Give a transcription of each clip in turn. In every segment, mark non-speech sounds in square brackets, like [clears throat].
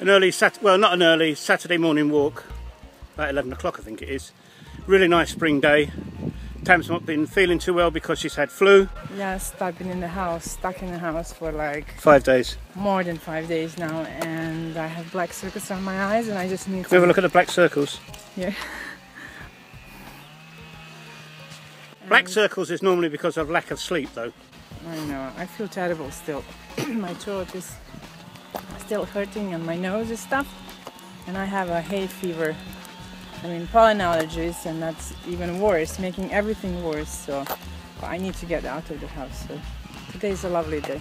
an early Sat well not an early Saturday morning walk about 11 o'clock I think it is really nice spring day Tam's not been feeling too well because she's had flu Yes, I've been in the house, stuck in the house for like five days more than five days now, and I have black circles on my eyes, and I just need Can we have a look at the black circles Yeah. [laughs] black circles is normally because of lack of sleep though I know. I feel terrible still. [clears throat] my throat is still hurting and my nose is stuffed. And I have a hay fever. I mean pollen allergies and that's even worse, making everything worse. So I need to get out of the house. So today's a lovely day.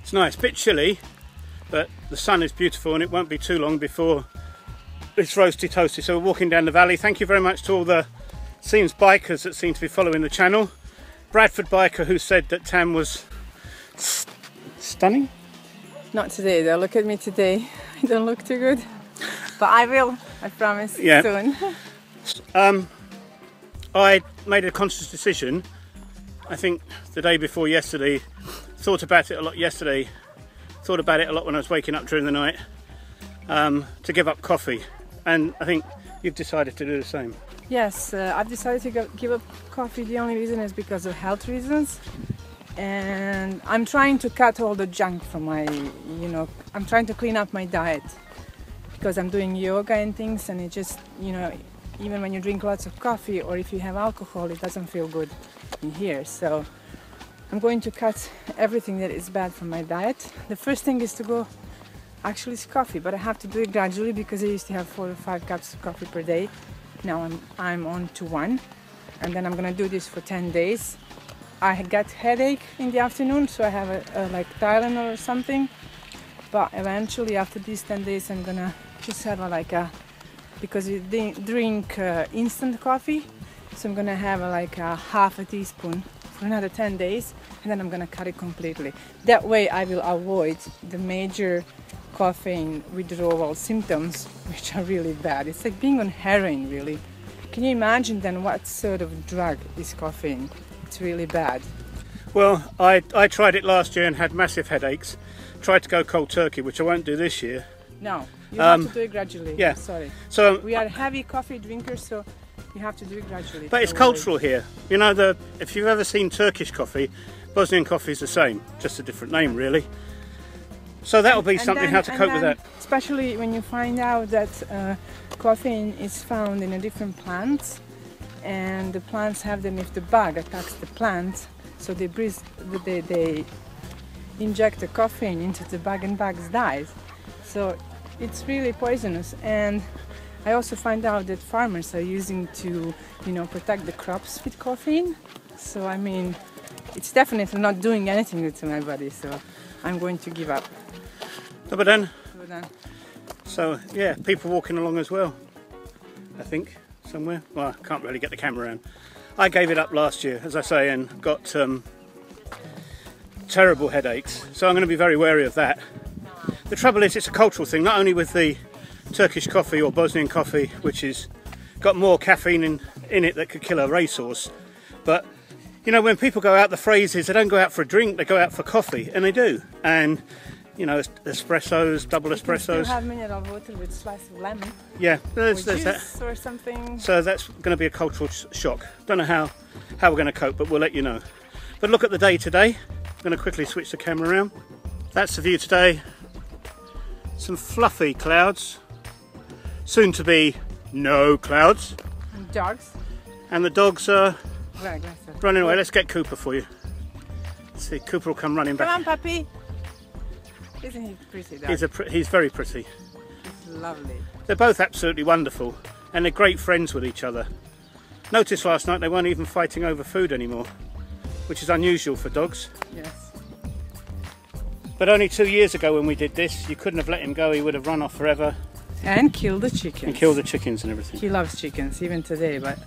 It's nice, a bit chilly, but the sun is beautiful and it won't be too long before it's roasty toasty. So we're walking down the valley. Thank you very much to all the Seems bikers that seem to be following the channel. Bradford biker who said that Tam was st- stunning. Not today though. Look at me today. I don't look too good. But I will, I promise Yeah. soon. Um, I made a conscious decision. I think the day before yesterday. Thought about it a lot yesterday. Thought about it a lot when I was waking up during the night. Um, to give up coffee, and I think you've decided to do the same. Yes, uh, I've decided to go, give up coffee. The only reason is because of health reasons, and I'm trying to cut all the junk from my, you know, I'm trying to clean up my diet because I'm doing yoga and things, and it just, you know, even when you drink lots of coffee or if you have alcohol, it doesn't feel good in here. So I'm going to cut everything that is bad from my diet. The first thing is to go. Actually, it's coffee, but I have to do it gradually because I used to have four or five cups of coffee per day now I'm, I'm on to one and then I'm gonna do this for 10 days I got headache in the afternoon so I have a, a like Tylenol or something. But eventually after these 10 days I'm gonna just have a like a because you drink uh, instant coffee. So I'm gonna have a, like a half a teaspoon for another 10 days and then I'm gonna cut it completely. That way I will avoid the major caffeine withdrawal symptoms [laughs] which are really bad. It's like being on heroin really. Can you imagine then what sort of drug is caffeine it's really bad Well, I, I tried it last year and had massive headaches. Tried to go cold turkey, which I won't do this year. no you Um, have to do it gradually yeah. sorry So, um, we are heavy coffee drinkers so you have to do it gradually but it's worry. cultural here. You know, the if you've ever seen Turkish coffee, Bosnian coffee is the same, just a different name, really. So that'll be And something then- how to cope with that. Especially when you find out that uh, caffeine is found in a different plants, and the plants have them if the bug attacks the plant, so they breathe, they, they inject the caffeine into the bug and bugs dies. So it's really poisonous. And I also find out that farmers are using to, you know, protect the crops with caffeine. So I mean, it's definitely not doing anything to my body. So I'm going to give up. No, but then, So then- so yeah, people walking along as well. I think somewhere. Well, I can't really get the camera around. I gave it up last year, as I say, and got um, terrible headaches. So I'm going to be very wary of that. The trouble is, it's a cultural thing. Not only with the Turkish coffee or Bosnian coffee, which is got more caffeine in, in it that could kill a racehorse, but you know, when people go out, the phrase is they don't go out for a drink, they go out for coffee, and they do. And you know, espressos, double You espressos. have mineral water with slice of lemon Yeah, or there's, there's that. or something. So that's going to be a cultural sh- shock. Don't know how how we're going to cope, but we'll let you know. But look at the day today. I'm going to quickly switch the camera around. That's the view today. Some fluffy clouds. Soon to be no clouds. And dogs. And the dogs are aggressive. running away. Let's get Cooper for you. Let's see, Cooper will come running back. Come on, puppy. Isn't he pretty? Dog? He's, a, pr- he's very pretty. He's lovely. They're both absolutely wonderful and they're great friends with each other. Noticed last night they weren't even fighting over food anymore, which is unusual for dogs. Yes. But only two years ago when we did this, you couldn't have let him go, he would have run off forever And kill the chickens. and killed the chickens and everything. He loves chickens even today, but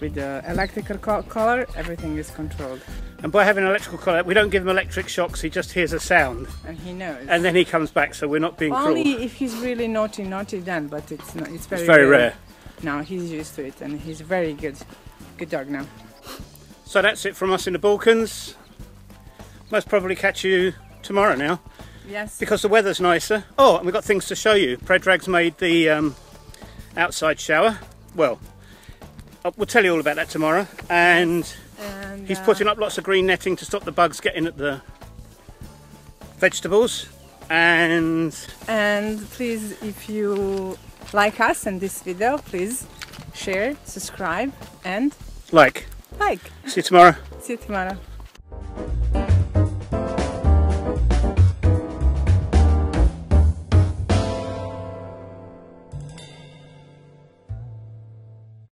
with the electrical co- collar, everything is controlled, And by having an electrical collar, we don't give him electric shocks, he just hears a sound and he knows. and then he comes back, so we're not being Only cruel. if he's really naughty, naughty then, but it's not. It's very. It's very rare. No, he's used to it, and he's very good. Good dog now. So that's it from us in the Balkans. Most probably catch you tomorrow now. Yes. because the weather's nicer. Oh, and we've got things to show you. Predrag's made the um, outside shower. Well, uh, we'll tell you all about that tomorrow. And he's putting up lots of green netting to stop the bugs getting at the vegetables. And And please, if you like us and this video, please share, subscribe, and like, like. see you tomorrow. See you tomorrow.